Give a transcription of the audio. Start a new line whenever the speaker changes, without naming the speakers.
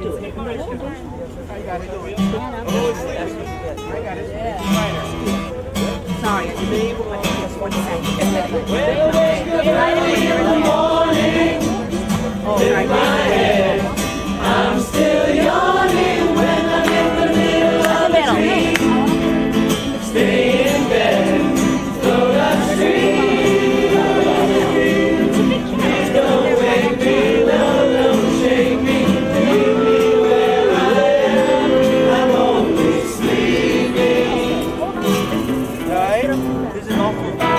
do it. I got it. off of